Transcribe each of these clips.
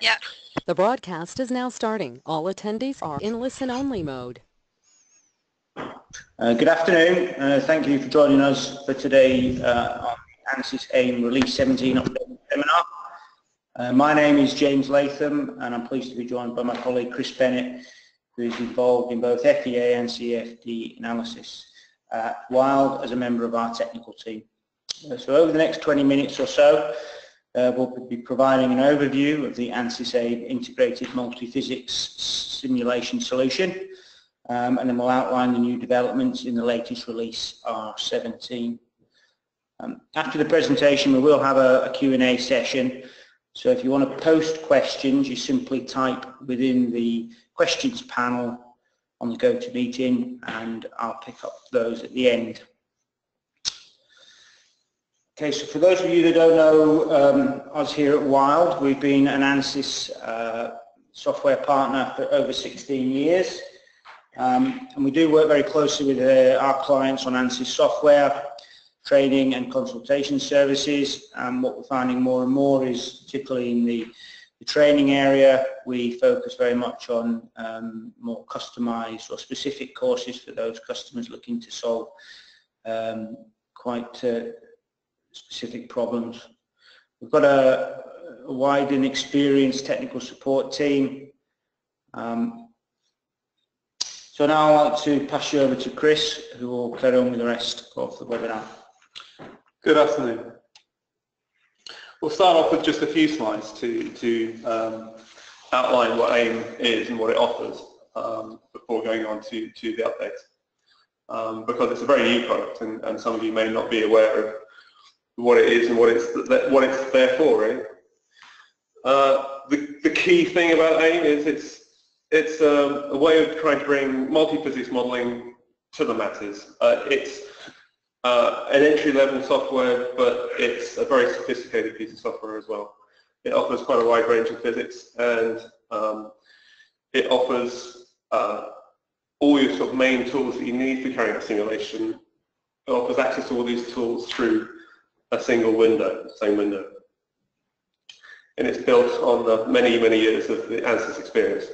Yep. The broadcast is now starting. All attendees are in listen-only mode. Uh, good afternoon. Uh, thank you for joining us for today uh, on ANSYS AIM Release 17 update seminar. Uh, my name is James Latham and I'm pleased to be joined by my colleague Chris Bennett who is involved in both FEA and CFD analysis, uh, while as a member of our technical team. Uh, so over the next 20 minutes or so uh, we'll be providing an overview of the ANSYS AIM integrated multi-physics simulation solution um, and then we'll outline the new developments in the latest release R17. Um, after the presentation we will have a, a Q&A session so if you want to post questions you simply type within the questions panel on the GoToMeeting and I'll pick up those at the end. Okay, so for those of you that don't know um, us here at Wilde, we've been an ANSYS uh, software partner for over 16 years. Um, and we do work very closely with uh, our clients on ANSYS software, training and consultation services. And what we're finding more and more is, particularly in the, the training area, we focus very much on um, more customized or specific courses for those customers looking to solve um, quite uh, specific problems. We've got a, a wide and experienced technical support team. Um, so now I'd like to pass you over to Chris, who will carry on with the rest of the webinar. Good afternoon. We'll start off with just a few slides to, to um, outline what AIM is and what it offers um, before going on to, to the update. Um, because it's a very new product and, and some of you may not be aware of what it is and what it's what it's there for. Really. Uh, the the key thing about AIM is it's it's um, a way of trying to bring multi-physics modeling to the masses. Uh, it's uh, an entry-level software, but it's a very sophisticated piece of software as well. It offers quite a wide range of physics, and um, it offers uh, all your sort of main tools that you need for carrying out simulation. It offers access to all these tools through a single window, same window. And it's built on the many, many years of the ANSYS experience.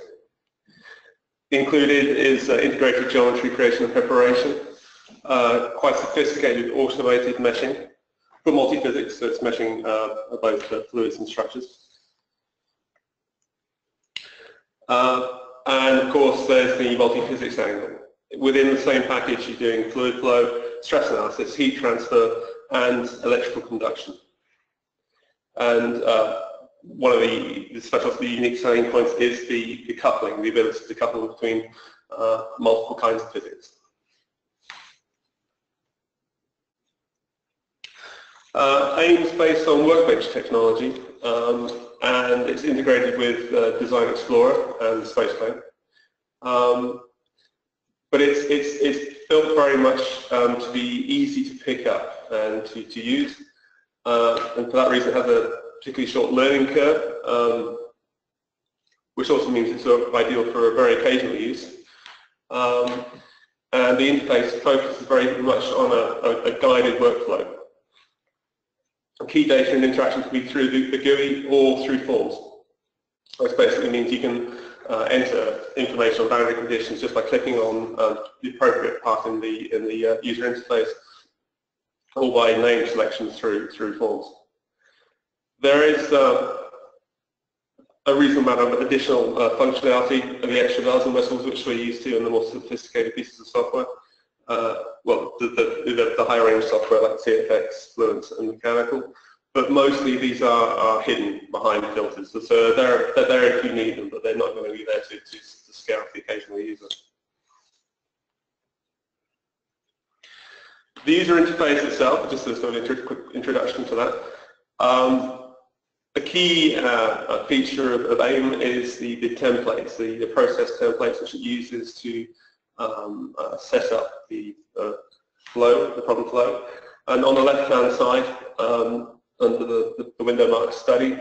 Included is uh, integrated geometry creation and preparation, uh, quite sophisticated automated meshing for multi-physics, so it's meshing uh, both fluids and structures. Uh, and of course there's the multi-physics angle. Within the same package you're doing fluid flow, stress analysis, heat transfer, and electrical conduction. And uh, one of the, the unique selling points is the, the coupling, the ability to couple between uh, multiple kinds of physics. Uh, AIM is based on Workbench technology um, and it's integrated with uh, DesignXplorer and SpaceClaim. Um, but it's, it's, it's built very much um, to be easy to pick up and to, to use. Uh, and for that reason it has a particularly short learning curve, um, which also means it's sort of ideal for a very occasional use. Um, and the interface focuses very much on a, a, a guided workflow. Key data and interaction can be through the, the GUI or through forms. Which basically means you can uh, enter information on boundary conditions just by clicking on uh, the appropriate part in the in the uh, user interface or by name selection through through forms. There is uh, a reasonable amount of additional uh, functionality of the extra bells and whistles which we're used to in the more sophisticated pieces of software. Uh, well, the, the, the, higher range software like CFX, Fluent and Mechanical, but mostly these are, are hidden behind filters. So they're, they're there if you need them, but they're not going to be there to, to, to scare off the occasional user. The user interface itself, just a sort of quick introduction to that. Um, a key uh, feature of, of, AIM is the, the templates, the, the, process templates which it uses to um, uh, set up the uh, flow, the problem flow. And on the left-hand side, um, under the, the, window marked study,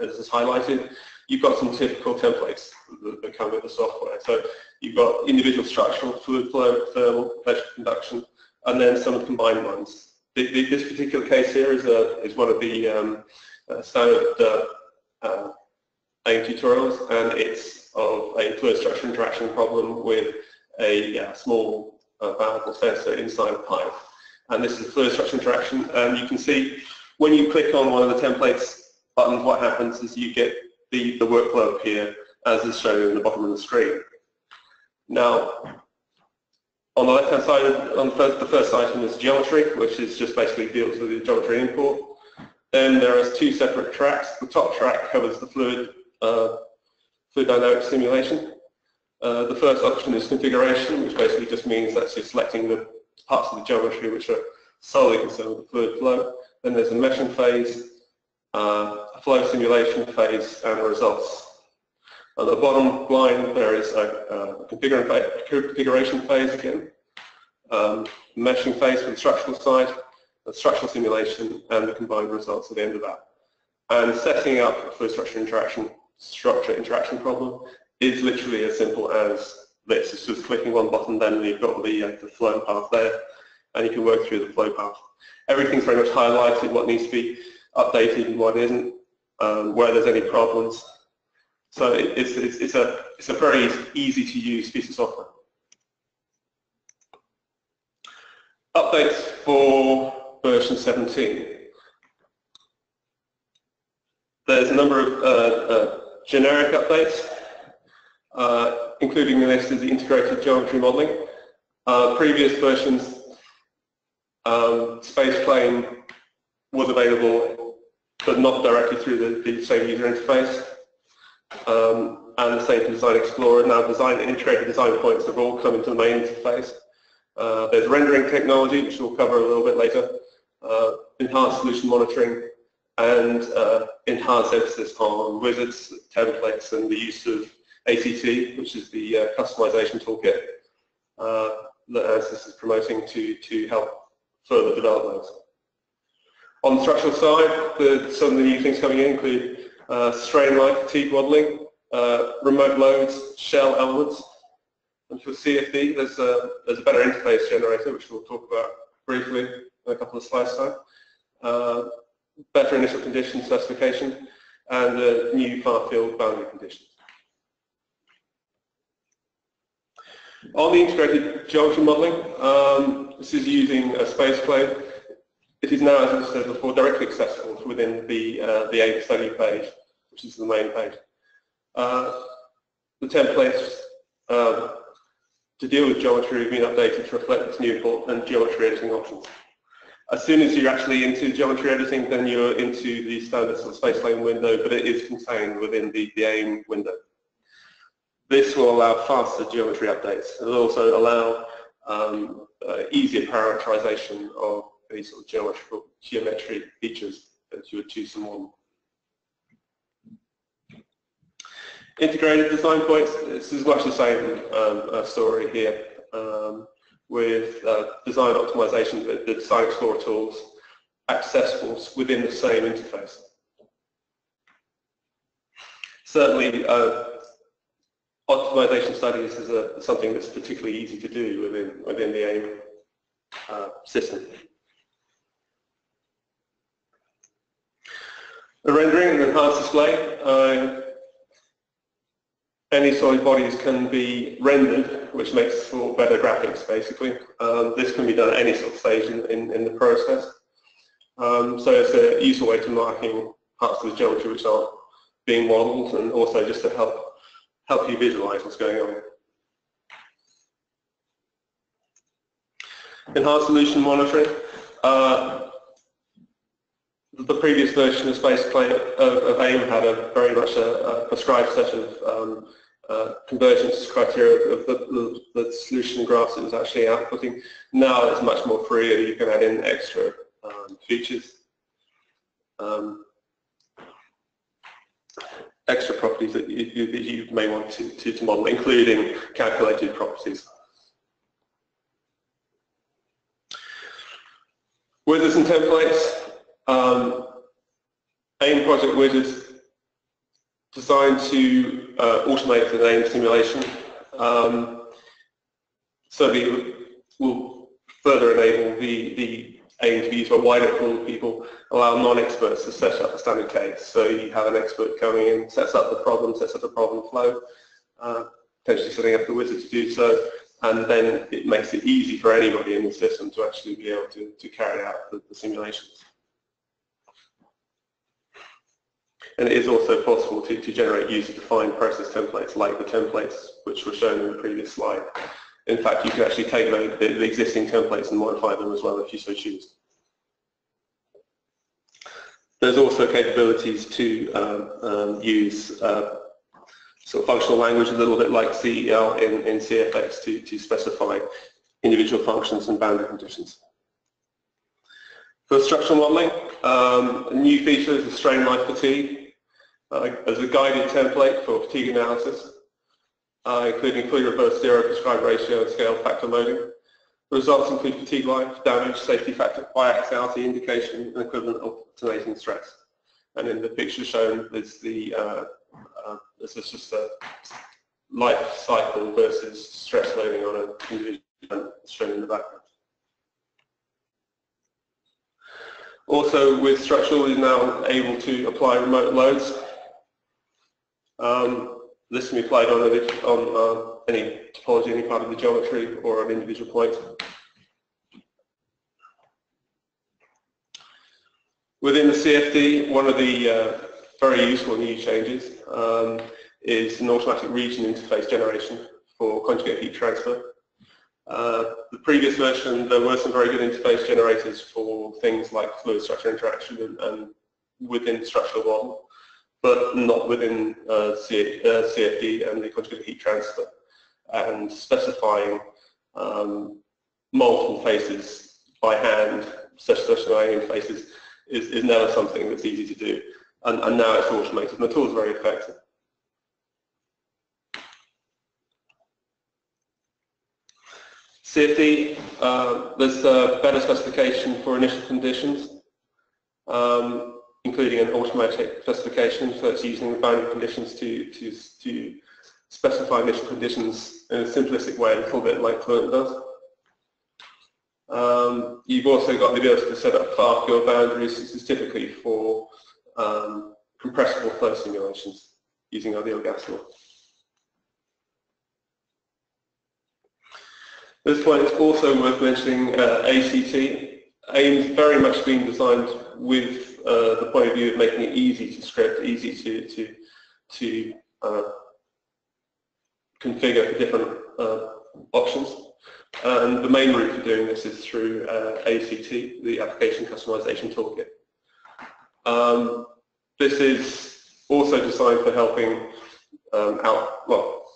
as is highlighted, you've got some typical templates that, that come with the software. So you've got individual structural, fluid flow, thermal, electrical conduction, and then some combined ones. The, the, this particular case here is, a, is one of the um, uh, standard uh, uh, AIM tutorials, and it's of a fluid structure interaction problem with a yeah, small uh, variable sensor inside a pipe. And this is a fluid structure interaction, and you can see when you click on one of the templates buttons, what happens is you get the, the workflow here, as is shown in the bottom of the screen. Now, on the left-hand side, on the first, the first item is geometry, which is just basically deals with the geometry import. Then there is two separate tracks. The top track covers the fluid, uh, fluid dynamic simulation. Uh, the first option is configuration, which basically just means that you're selecting the parts of the geometry which are solely concerned with the fluid flow. Then there's a meshing phase, uh, a flow simulation phase, and a results. On the bottom line, there is a, a configuration phase again, um, meshing phase for the structural side, the structural simulation, and the combined results at the end of that. And setting up for structure interaction, structure interaction problem is literally as simple as this. It's just clicking one button, then you've got the, uh, the flow path there, and you can work through the flow path. Everything's very much highlighted, what needs to be updated and what isn't, um, where there's any problems. So it's, it's, it's, a, it's a very easy to use piece of software. Updates for version 17. There's a number of uh, uh, generic updates, uh, including the list is the integrated geometry modeling. Uh, previous versions, um, SpaceClaim was available, but not directly through the, the same user interface um, and the same for DesignXplorer. Now design integrated design points have all come into the main interface. Uh, there's rendering technology, which we'll cover a little bit later, uh, enhanced solution monitoring, and uh, enhanced emphasis on wizards, templates, and the use of ACT, which is the uh, customization toolkit uh, that ANSYS is promoting to, to help further develop those. On the structural side, the, some of the new things coming in include uh, strain-life fatigue modeling, uh, remote loads, shell elements. And for CFD, there's a, there's a better interface generator, which we'll talk about briefly in a couple of slides time. Uh, better initial condition specification, and new far field boundary conditions. On the integrated geometry modeling, um, this is using a SpaceClaim it is now, as I said before, directly accessible within the, uh, the AIM study page, which is the main page. Uh, the templates uh, to deal with geometry have been updated to reflect this new port and geometry editing options. As soon as you're actually into geometry editing, then you're into the standard sort of SpaceClaim window, but it is contained within the, the AIM window. This will allow faster geometry updates. It will also allow um, uh, easier parameterization of these sort of geometrical geometric features that you would choose from one. Integrated design points, this is much the same um, story here um, with uh, design optimization, the, the DesignXplorer tools accessible within the same interface. Certainly, uh, optimization studies is a, something that's particularly easy to do within, within the AIM uh, system. The rendering and the enhanced display. Uh, any solid bodies can be rendered, which makes for better graphics, basically. Um, this can be done at any sort of stage in, in, in the process. Um, so it's a useful way to marking parts of the geometry which are being modeled and also just to help help you visualize what's going on. Enhanced solution monitoring. Uh, the previous version of of, of AIM had a very much a, a prescribed set of um, uh, convergence criteria of the, the, the, solution graphs it was actually outputting. Now it's much more free you can add in extra um, features. Um, extra properties that you, you, you may want to, to, to model, including calculated properties. Wizards and templates, um, AIM Project Wizard designed to uh, automate the AIM simulation. Um, so we will further enable the, the aimed to be used by a wider pool of people, allow non-experts to set up a standard case. So you have an expert coming in, sets up the problem, sets up the problem flow, uh, potentially setting up the wizard to do so, and then it makes it easy for anybody in the system to actually be able to, to carry out the, the simulations. And it is also possible to, to generate user-defined process templates like the templates which were shown in the previous slide. In fact, you can actually take the, the, existing templates and modify them as well if you so choose. There's also capabilities to um, um, use uh, sort of functional language a little bit like CEL in, in CFX to, to specify individual functions and boundary conditions. For structural modeling, um, new feature is the strain life fatigue uh, as a guided template for fatigue analysis uh, including fully reversed zero prescribed ratio and scale factor loading. The results include fatigue life, damage, safety factor, biaxiality indication, and equivalent alternating stress. And in the picture shown, there's the uh, uh, this is just a life cycle versus stress loading on an individual shown in the background. Also, with structural, we're now able to apply remote loads. Um, this can be applied on, on uh, any topology, any part of the geometry, or an individual point. Within the CFD, one of the uh, very useful new changes um, is an automatic region interface generation for conjugate heat transfer. Uh, the previous version, there were some very good interface generators for things like fluid structure interaction and, and within structural model but not within uh, CFD uh, and the conjugate heat transfer. And specifying um, multiple faces by hand, such stationary faces, is, is never something that's easy to do. And, and now it's automated, and the tool is very effective. CFD, uh, there's a better specification for initial conditions. Um, including an automatic specification, so it's using the boundary conditions to, to, to specify initial conditions in a simplistic way, a little bit like Fluent does. Um, you've also got the ability to set up far field boundaries. This is typically for um, compressible flow simulations using ideal gas law. At this point, it's also worth mentioning uh, ACT. AIM's very much been designed with uh, the point of view of making it easy to script, easy to to to uh, configure for different uh, options. And the main route for doing this is through uh, ACT, the Application Customization Toolkit. Um, this is also designed for helping um, out, well,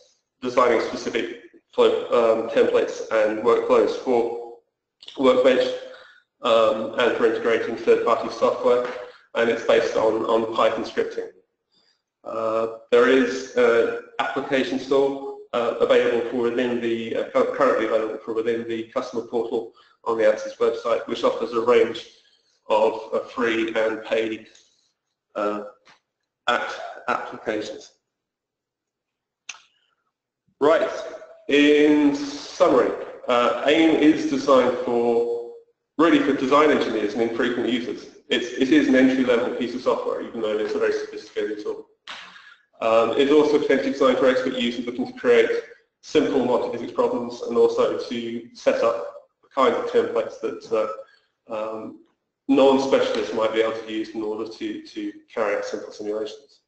designing specific flow um, templates and workflows for Workbench um, and for integrating third-party software, and it's based on, on Python scripting. Uh, there is an application store uh, available for within the, uh, currently available for within the customer portal on the ANSYS website, which offers a range of uh, free and paid uh, applications. Right, in summary, uh, AIM is designed for really for design engineers and infrequent users. It's, it is an entry-level piece of software, even though it's a very sophisticated tool. Um, it's also potentially designed for expert users looking to create simple multi-physics problems and also to set up the kinds of templates that uh, um, non-specialists might be able to use in order to, to carry out simple simulations.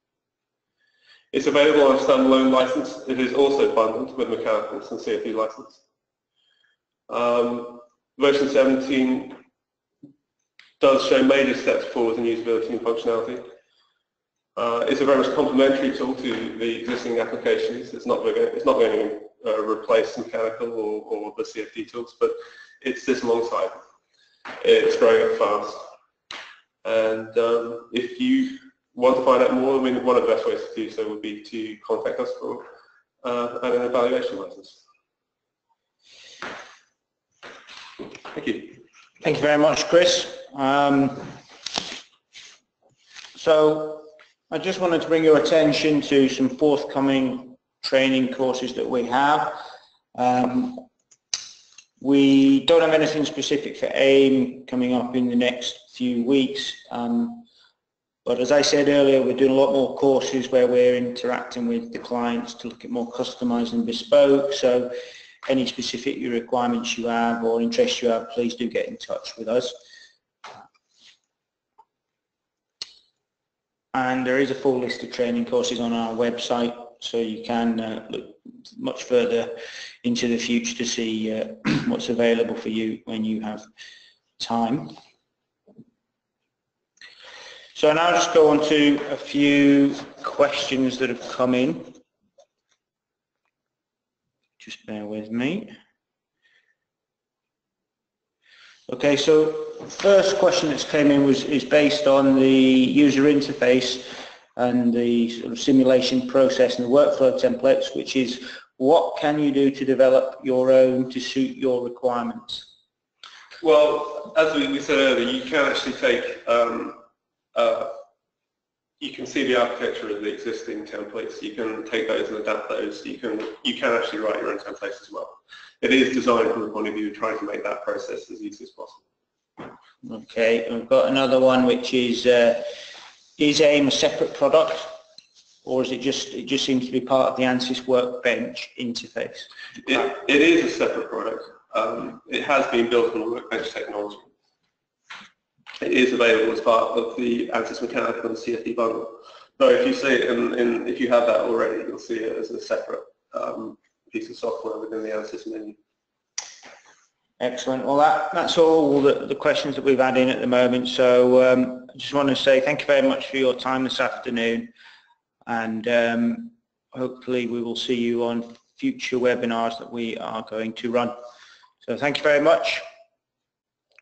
It's available on a standalone license. It is also bundled with mechanicals and CFD license. Um, version 17 does show major steps forward in usability and functionality. Uh, it's a very much complementary tool to the existing applications. It's not going, it's not going to uh, replace mechanical or, or, the CFD tools, but it's this alongside. It's growing up fast. And um, if you want to find out more, I mean, one of the best ways to do so would be to contact us for uh, an evaluation license. Thank you. Thank you very much, Chris. Um, so I just wanted to bring your attention to some forthcoming training courses that we have. Um, We don't have anything specific for AIM coming up in the next few weeks. Um, but as I said earlier, we're doing a lot more courses where we're interacting with the clients to look at more customized and bespoke. So any specific requirements you have or interests you have, please do get in touch with us. And there is a full list of training courses on our website, so you can uh, look much further into the future to see uh, what's available for you when you have time. So now just go on to a few questions that have come in. Just bear with me. Okay, so first question that's came in was is based on the user interface and the sort of simulation process and the workflow templates, which is what can you do to develop your own to suit your requirements? Well, as we, said earlier, you can actually take, um, uh, you can see the architecture of the existing templates. You can take those and adapt those. You can, you can actually write your own templates as well. It is designed from the point of view of trying to make that process as easy as possible. Okay, we've got another one which is, uh, is AIM a separate product or is it just, it just seems to be part of the ANSYS Workbench interface? It, it is a separate product. Um, it has been built on Workbench technology. It is available as part of the ANSYS Mechanical and CFD bundle. So if you see it in, if you have that already, you'll see it as a separate um, piece of software within the ANSYS menu. Excellent. Well, that, that's all the, the questions that we've had in at the moment. So um, I just want to say thank you very much for your time this afternoon. And um, hopefully we will see you on future webinars that we are going to run. So thank you very much.